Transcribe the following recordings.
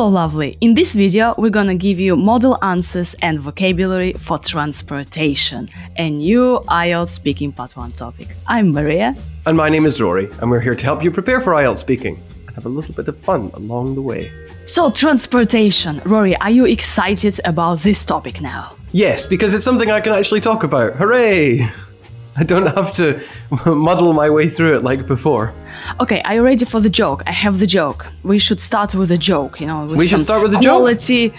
Hello, lovely! In this video, we're gonna give you model answers and vocabulary for transportation, a new IELTS speaking part 1 topic. I'm Maria. And my name is Rory, and we're here to help you prepare for IELTS speaking and have a little bit of fun along the way. So, transportation. Rory, are you excited about this topic now? Yes, because it's something I can actually talk about. Hooray! I don't have to muddle my way through it like before. Okay, are you ready for the joke? I have the joke. We should start with a joke, you know. With We should start with a joke? quality...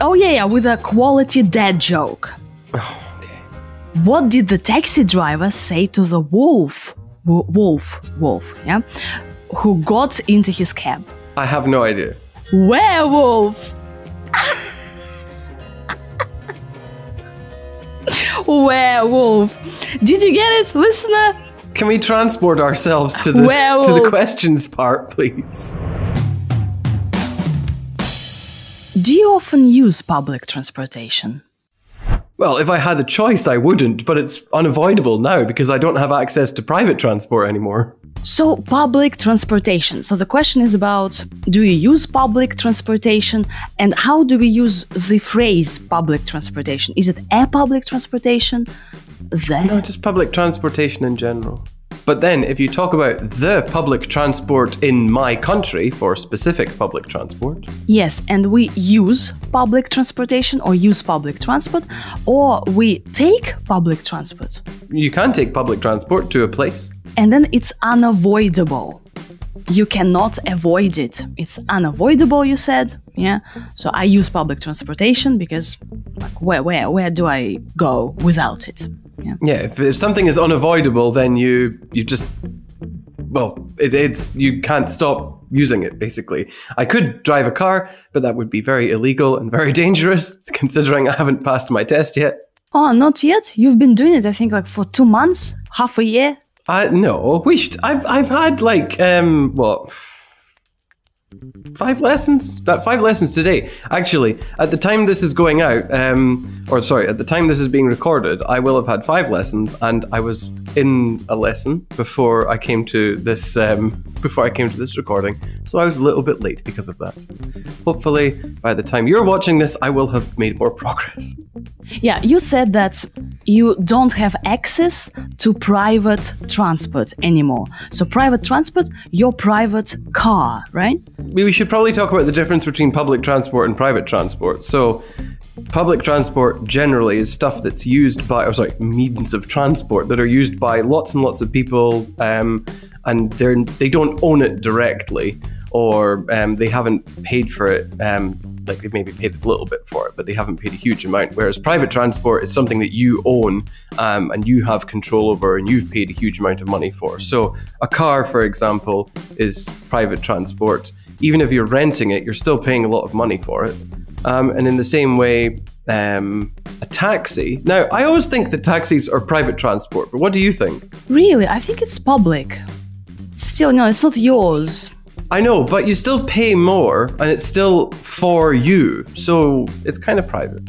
Oh yeah, yeah, with a quality dad joke. Oh, okay. What did the taxi driver say to the wolf? Wo- wolf, wolf, yeah, who got into his cab? I have no idea. Werewolf. Werewolf. Did you get it, listener? Can we transport ourselves to the to the questions part, please? Do you often use public transportation? Well, if I had a choice, I wouldn't, but it's unavoidable now because I don't have access to private transport anymore. So, public transportation. So, the question is about do you use public transportation and how do we use the phrase public transportation? Is it a public transportation? The? No, just public transportation in general. But then, if you talk about the public transport in my country for specific public transport, Yes, and we use public transportation or use public transport or we take public transport you can take public transport to a place. and then it's unavoidable. You cannot avoid it. It's unavoidable, you said. Yeah. So I use public transportation because like where where where do I go without it? Yeah. Yeah, if, if something is unavoidable, then you you just well, it, it's you can't stop using it. Basically, I could drive a car, but that would be very illegal and very dangerous, considering I haven't passed my test yet. Oh, not yet. You've been doing it I think like for 2 months, half a year. I no, we should, I've I've had like um what five lessons? That five lessons today. Actually at the time this is going out um or sorry at the time this is being recorded i will have had five lessons and i was in a lesson before i came to this um before i came to this recording. So i was a little bit late because of that. Hopefully by the time you're watching this i will have made more progress. Yeah, you said that you don't have access to private transport anymore. So, private transport, your private car, right? we should probably talk about the difference between public transport and private transport. So, public transport generally is stuff that's used by, or sorry, means of transport that are used by lots and lots of people, um, and they're they don't own it directly, or um, they haven't paid for it. Um, like they've maybe paid a little bit for it, but they haven't paid a huge amount. Whereas private transport is something that you own um, and you have control over, and you've paid a huge amount of money for. So, a car, for example, is private transport even if you're renting it, you're still paying a lot of money for it. Um, and in the same way, um, a taxi. Now, I always think that taxis are private transport, but what do you think? Really, I think it's public. Still, no, it's not yours. I know, but you still pay more, and it's still for you, so it's kind of private.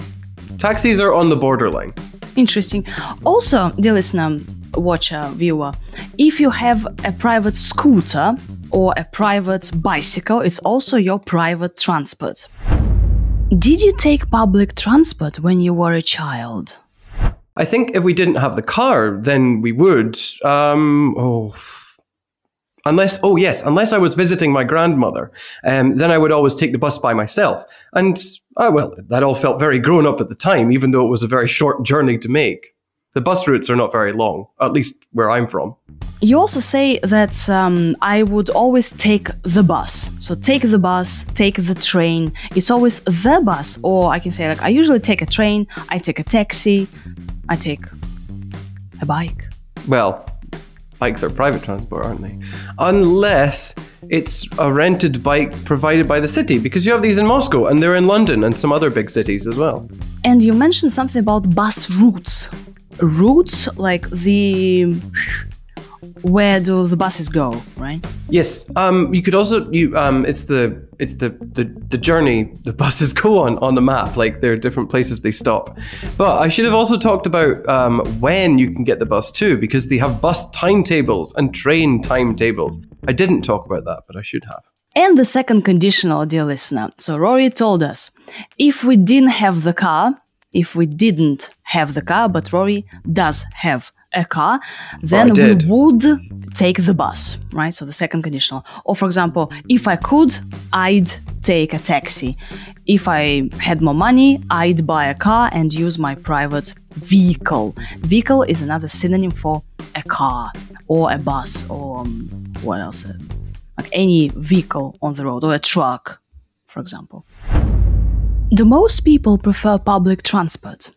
Taxis are on the borderline. Interesting. Also, dear listener, watcher, viewer, if you have a private scooter or a private bicycle, it's also your private transport. Did you take public transport when you were a child? I think if we didn't have the car, then we would. Um, oh, unless oh yes, unless I was visiting my grandmother, um, then I would always take the bus by myself. And uh, well, that all felt very grown up at the time, even though it was a very short journey to make. The bus routes are not very long, at least where I'm from. You also say that um, I would always take the bus. So take the bus, take the train. It's always the bus, or I can say like I usually take a train, I take a taxi, I take a bike. Well, bikes are private transport, aren't they? Unless it's a rented bike provided by the city, because you have these in Moscow and they're in London and some other big cities as well. And you mentioned something about bus routes. Routes like the where do the buses go, right? Yes. Um, you could also you um, it's the it's the, the the journey the buses go on on the map. Like there are different places they stop. But I should have also talked about um, when you can get the bus too, because they have bus timetables and train timetables. I didn't talk about that, but I should have. And the second conditional, dear listener. So Rory told us if we didn't have the car, if we didn't have the car, but Rory does have a car, then we would take the bus, right? So the second conditional. Or for example, if I could, I'd take a taxi. If I had more money, I'd buy a car and use my private vehicle. Vehicle is another synonym for a car or a bus or um, what else? Like any vehicle on the road or a truck, for example. Do most people prefer public transport?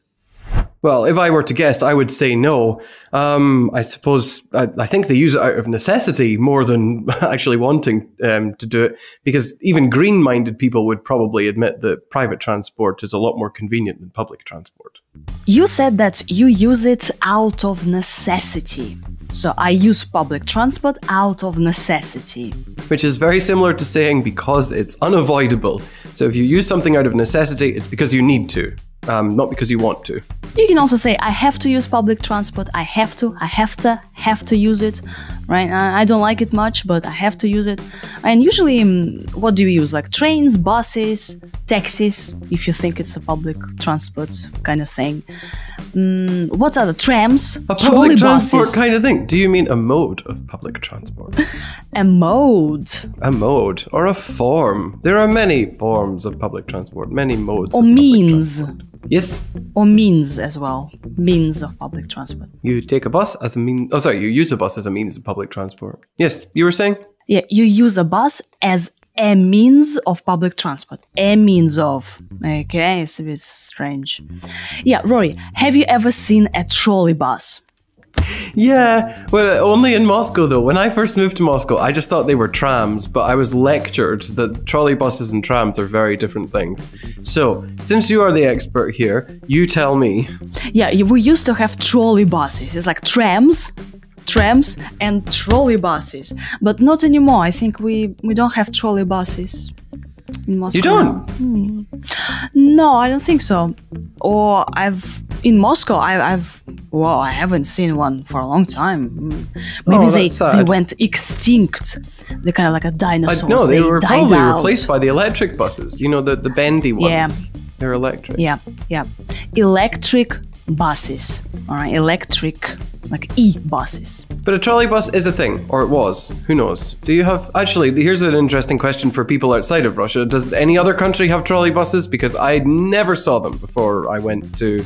Well, if I were to guess, I would say no. Um, I suppose I, I think they use it out of necessity more than actually wanting um, to do it, because even green-minded people would probably admit that private transport is a lot more convenient than public transport. You said that you use it out of necessity. So I use public transport out of necessity. Which is very similar to saying because it's unavoidable. So if you use something out of necessity, it's because you need to, um, not because you want to. You can also say I have to use public transport. I have to. I have to. Have to use it, right? I don't like it much, but I have to use it. And usually, um, what do you use? Like trains, buses, taxis. If you think it's a public transport kind of thing. Mm, what are the trams? A public transport buses. kind of thing. Do you mean a mode of public transport? a mode a mode or a form? There are many forms of public transport, many modes. or of public means. Yes, or means as well. Means of public transport. you take a bus as a mean. Oh, sorry, you use a bus as a means of public transport. Yes, you were saying. Yeah, you use a bus as a means of public transport. A means of. Okay, it's a bit strange. Yeah, Rory, have you ever seen a trolley bus? Yeah, well, only in Moscow though. When I first moved to Moscow, I just thought they were trams, but I was lectured that trolley buses and trams are very different things. So, since you are the expert here, you tell me. Yeah, we used to have trolley buses. It's like trams, trams, and trolley buses. But not anymore. I think we, we don't have trolley buses in Moscow. You don't? now. No, I don't think so. Or I've in Moscow. I, I've well, I haven't seen one for a long time. Mm. Maybe Oh, they that's they went extinct. They're kind of like a dinosaur. no, they, were died probably out. replaced by the electric buses. You know, the, the bendy ones. Yeah. They're electric. Yeah, yeah. Electric buses. All right, electric like e buses. But a trolley bus is a thing, or it was. Who knows? Do you have. Actually, here's an interesting question for people outside of Russia. Does any other country have trolley buses? Because I never saw them before I went to.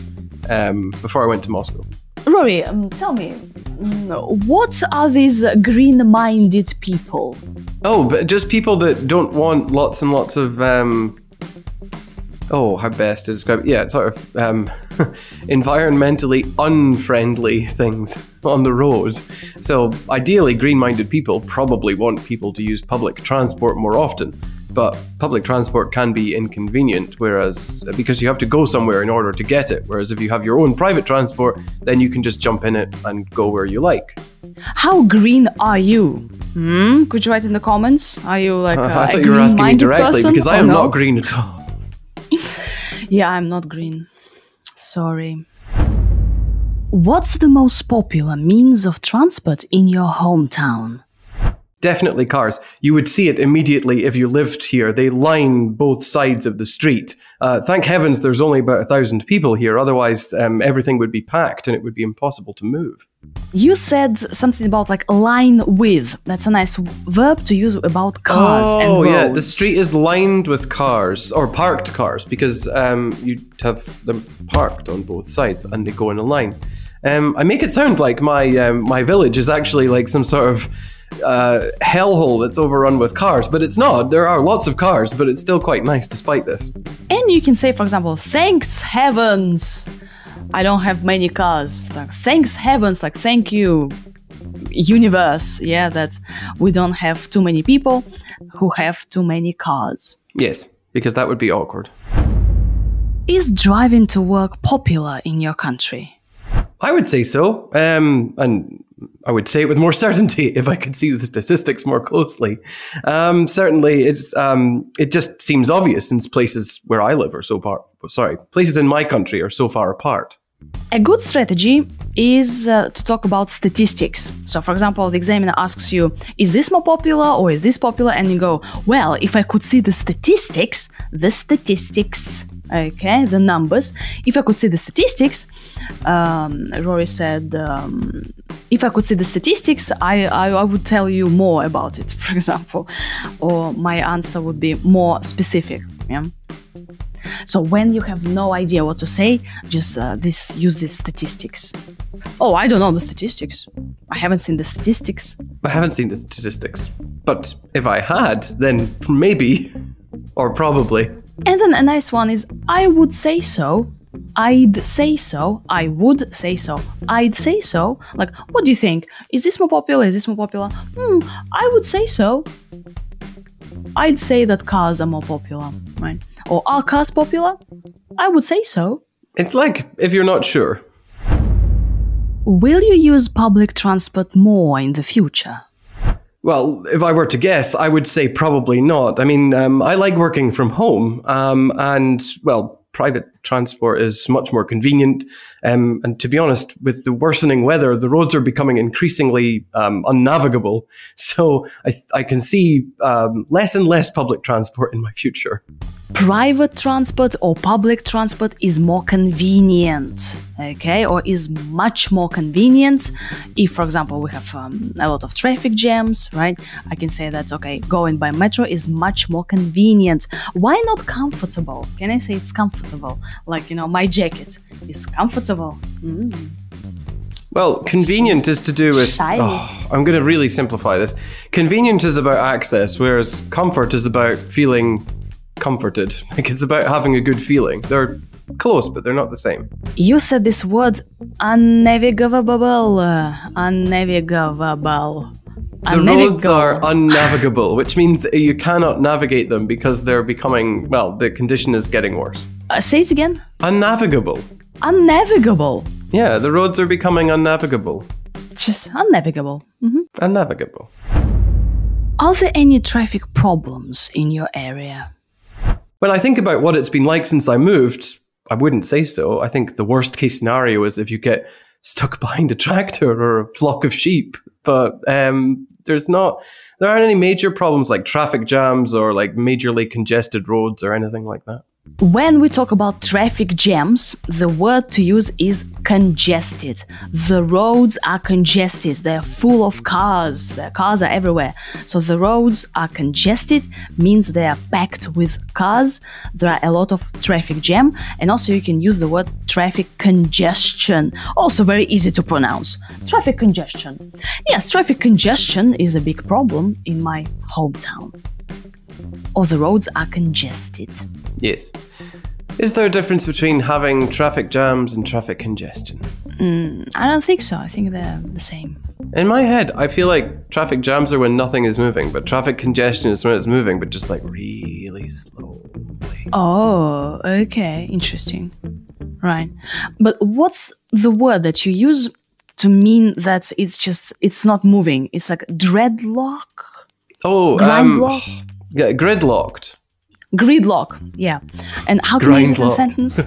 Um, before I went to Moscow. Rory, um, tell me, mm, what are these uh, green-minded people? Oh, but just people that don't want lots and lots of um oh, how best to describe it? Yeah, sort of um environmentally unfriendly things on the road. So ideally green-minded people probably want people to use public transport more often. But public transport can be inconvenient, whereas because you have to go somewhere in order to get it. Whereas if you have your own private transport, then you can just jump in it and go where you like. How green are you? Hmm? Could you write in the comments? Are you like Uh, uh, I a thought you were asking me directly person because I or am no? not green at all. Yeah, I'm not green. Sorry. What's the most popular means of transport in your hometown? Definitely cars. You would see it immediately if you lived here. They line both sides of the street. Uh, thank heavens there's only about a thousand people here. Otherwise, um, everything would be packed and it would be impossible to move. You said something about like line with. That's a nice verb to use about cars and oh roads. yeah, the street is lined with cars or parked cars because um, you have them parked on both sides and they go in a line. Um, I make it sound like my um, my village is actually like some sort of uh, hellhole that's overrun with cars, but it's not. There are lots of cars, but it's still quite nice despite this. And you can say, for example, thanks heavens. I don't have many cars. Like, thanks heavens, like thank you, universe. Yeah, that we don't have too many people who have too many cars. Yes, because that would be awkward. Is driving to work popular in your country? I would say so. Um, and I would say it with more certainty if I could see the statistics more closely. Um, certainly, it's um, it just seems obvious since places where I live are so far. Sorry, places in my country are so far apart. A good strategy is uh, to talk about statistics. So, for example, the examiner asks you, is this more popular or is this popular? And you go, well, if I could see the statistics, the statistics, okay, the numbers, if I could see the statistics, um, Rory said, um, if I could see the statistics, I, I, I would tell you more about it, for example, or my answer would be more specific. Yeah. So when you have no idea what to say, just uh, this use these statistics. Oh, I don't know the statistics. I haven't seen the statistics. I haven't seen the statistics. But if I had, then maybe, or probably. And then a nice one is I would say so. I'd say so. I would say so. I'd say so. Like, what do you think? Is this more popular? Is this more popular? Hmm, I would say so. I'd say that cars are more popular, right? Or are cars popular? I would say so. It's like if you're not sure. Will you use public transport more in the future? Well, if I were to guess, I would say probably not. I mean, um, I like working from home, um, and well, private transport is much more convenient. Um, and to be honest, with the worsening weather, the roads are becoming increasingly um, unnavigable. So I, I can see um, less and less public transport in my future. Private transport or public transport is more convenient, okay, or is much more convenient. If, for example, we have um, a lot of traffic jams, right? I can say that, okay, going by metro is much more convenient. Why not comfortable? Can I say it's comfortable? Like, you know, my jacket is comfortable. Mm. Well, convenient is to do with. Oh, I'm going to really simplify this. Convenient is about access, whereas comfort is about feeling comforted. Like it's about having a good feeling. They're close, but they're not the same. You said this word unnavigable. Uh, unnavigable. The roads are unnavigable, which means you cannot navigate them because they're becoming, well, the condition is getting worse. Uh, say it again. Unnavigable. Unnavigable. Yeah, the roads are becoming unnavigable. Just unnavigable. Mm-hmm. Unnavigable. Are there any traffic problems in your area? When I think about what it's been like since I moved, I wouldn't say so. I think the worst case scenario is if you get stuck behind a tractor or a flock of sheep. But um, there's not, there aren't any major problems like traffic jams or like majorly congested roads or anything like that. When we talk about traffic jams, the word to use is congested. The roads are congested. They're full of cars. The cars are everywhere. So the roads are congested means they are packed with cars. There are a lot of traffic jam. And also you can use the word traffic congestion. Also very easy to pronounce. Traffic congestion. Yes, traffic congestion is a big problem in my hometown. Or the roads are congested. Yes. Is there a difference between having traffic jams and traffic congestion? Mm, I don't think so. I think they're the same. In my head, I feel like traffic jams are when nothing is moving, but traffic congestion is when it's moving, but just like really slowly. Oh, okay. Interesting. Right. But what's the word that you use to mean that it's just, it's not moving? It's like dreadlock? Oh, um, yeah, gridlocked. Gridlock, yeah. And how can you use a sentence?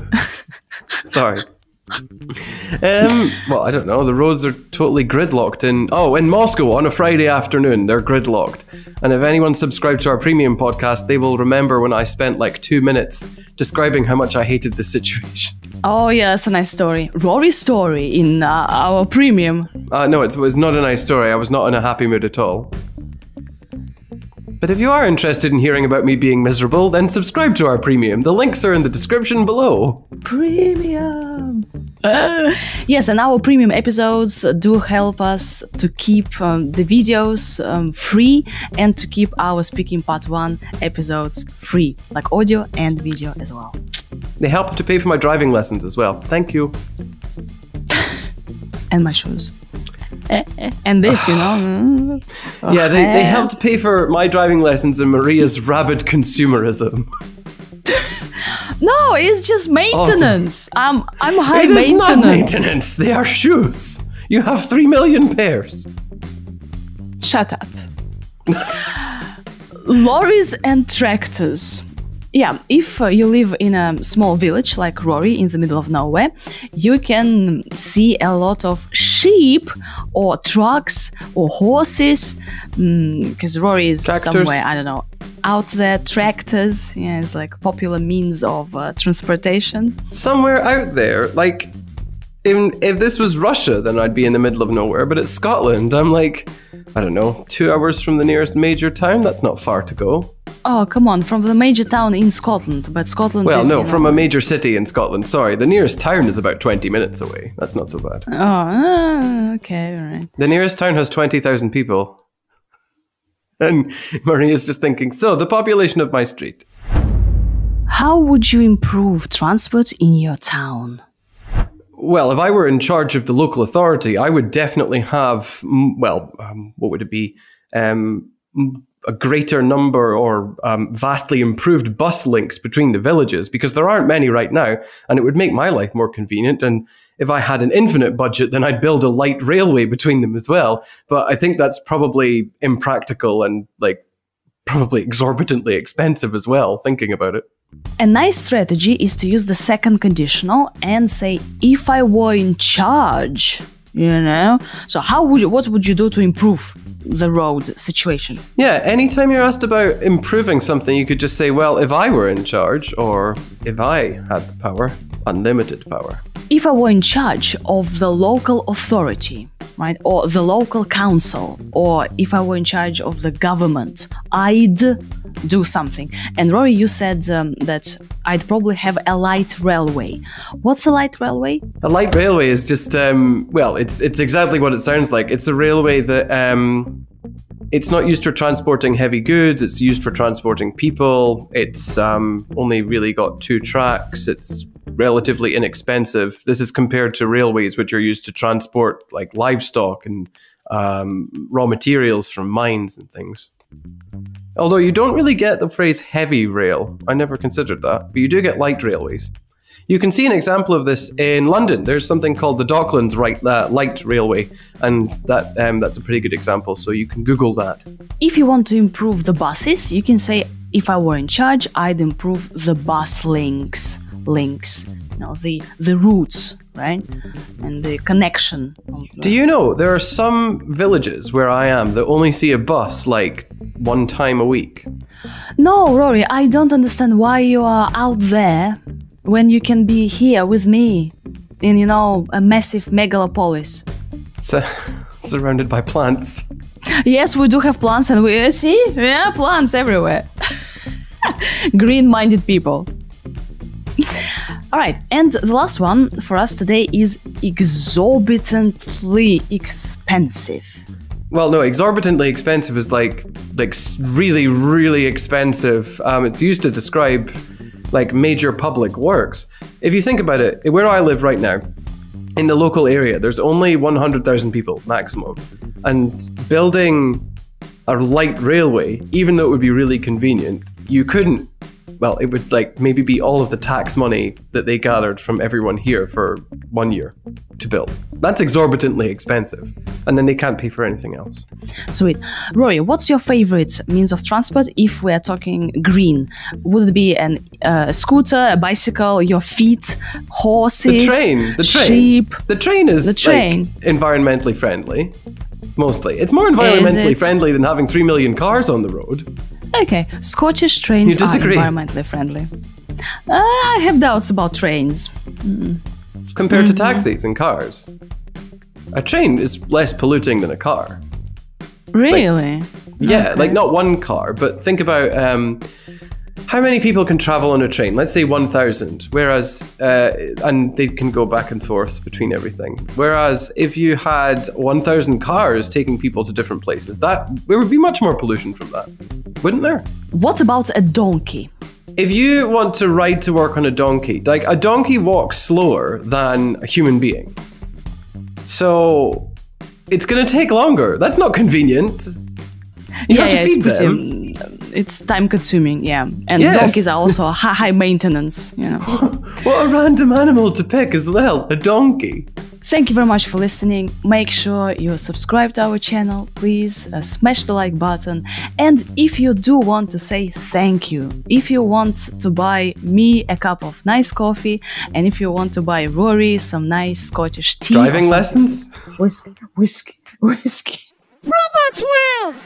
Sorry. Um, well, I don't know. The roads are totally gridlocked in. Oh, in Moscow on a Friday afternoon, they're gridlocked. And if anyone subscribed to our premium podcast, they will remember when I spent like two minutes describing how much I hated the situation. Oh yeah, that's a nice story. Rory's story in uh, our premium. Uh, no, it was not a nice story. I was not in a happy mood at all. But if you are interested in hearing about me being miserable, then subscribe to our premium. The links are in the description below. Premium! Uh, yes, and our premium episodes do help us to keep um, the videos um, free and to keep our Speaking Part 1 episodes free, like audio and video as well. They help to pay for my driving lessons as well. Thank you. and my shoes. And this, you know. Yeah, they, they helped pay for my driving lessons and Maria's rabid consumerism. no, it's just maintenance. Awesome. I'm I'm high it maintenance. It is not maintenance. They are shoes. You have three million pairs. Shut up. Lorries and tractors. Yeah, if uh, you live in a small village like Rory in the middle of nowhere, you can see a lot of sheep or trucks or horses. Because Rory is Tractors. somewhere, I don't know, out there. Tractors, yeah, it's like popular means of uh, transportation. Somewhere out there, like, if, if this was Russia, then I'd be in the middle of nowhere. But it's Scotland. I'm like, I don't know, two hours from the nearest major town. That's not far to go. Oh, come on, from the major town in Scotland, but Scotland Well, is. no, you know- from a major city in Scotland. Sorry, the nearest town is about 20 minutes away. That's not so bad. Oh, ah, okay, all right. The nearest town has 20,000 people. And Maria's just thinking, so the population of my street. How would you improve transport in your town? Well, if I were in charge of the local authority, I would definitely have, mm, well, um, what would it be? Um, a greater number or um, vastly improved bus links between the villages because there aren't many right now, and it would make my life more convenient. And if I had an infinite budget, then I'd build a light railway between them as well. But I think that's probably impractical and like probably exorbitantly expensive as well, thinking about it. A nice strategy is to use the second conditional and say, if I were in charge, you know? So, how would you, what would you do to improve the road situation? Yeah, anytime you're asked about improving something, you could just say, well, if I were in charge, or if I had the power, unlimited power. If I were in charge of the local authority, right, or the local council, or if I were in charge of the government, I'd do something. And Rory, you said um, that I'd probably have a light railway. What's a light railway? A light railway is just, um, well, it's it's exactly what it sounds like. It's a railway that um, it's not used for transporting heavy goods. It's used for transporting people. It's um, only really got two tracks. It's relatively inexpensive. This is compared to railways, which are used to transport like livestock and um, raw materials from mines and things. Although you don't really get the phrase heavy rail. I never considered that, but you do get light railways. You can see an example of this in London. There's something called the Docklands right, uh, Light Railway, and that um, that's a pretty good example. So you can Google that. If you want to improve the buses, you can say, if I were in charge, I'd improve the bus links. Links, you know, the the routes, right, and the connection. Do you know there are some villages where I am that only see a bus like one time a week? No, Rory, I don't understand why you are out there when you can be here with me in, you know, a massive megalopolis. So, surrounded by plants. Yes, we do have plants, and we uh, see, yeah, plants everywhere. Green-minded people. All right, and the last one for us today is exorbitantly expensive. Well, no, exorbitantly expensive is like like really, really expensive. Um, it's used to describe like major public works. If you think about it, where I live right now, in the local area, there's only 100,000 people maximum, and building a light railway, even though it would be really convenient, you couldn't. Well, it would like maybe be all of the tax money that they gathered from everyone here for one year to build. That's exorbitantly expensive, and then they can't pay for anything else. Sweet. Rory, what's your favorite means of transport if we're talking green? Would it be an, uh, a scooter, a bicycle, your feet, horses? The train, the train, Sheep. the train is The train. like environmentally friendly. Mostly, it's more environmentally it? friendly than having three million cars on the road. Okay, Scottish trains are environmentally friendly. Uh, I have doubts about trains. compared Mm-hmm. to taxis and cars. A train is less polluting than a car. Really? Yeah, like not one car, but think about um, how many people can travel on a train. Let's say 1,000, whereas, uh, and they can go back and forth between everything. Whereas if you had 1,000 cars taking people to different places, that there would be much more pollution from that, wouldn't there? What about a donkey? If you want to ride to work on a donkey, like a donkey walks slower than a human being. So it's going to take longer. That's not convenient. You yeah, have to yeah, feed it's pretty. them. um, it's time consuming, yeah. And Yes. donkeys are also high, high maintenance, you know. so- What a random animal to pick as well. A donkey. Thank you very much for listening. Make sure you subscribe to our channel. Please uh, smash the like button. And if you do want to say thank you, if you want to buy me a cup of nice coffee, and if you want to buy Rory some nice Scottish tea, Driving lessons? whiskey, whiskey, whiskey. Robot 12!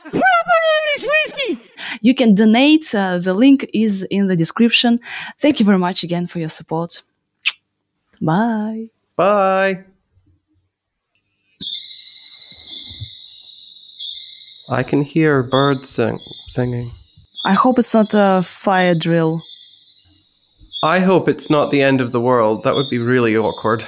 Proper English whiskey! You can donate. Uh, the link is in the description. Thank you very much again for your support. Bye. Bye. I can hear birds sing- singing. I hope it's not a fire drill. I hope it's not the end of the world. That would be really awkward.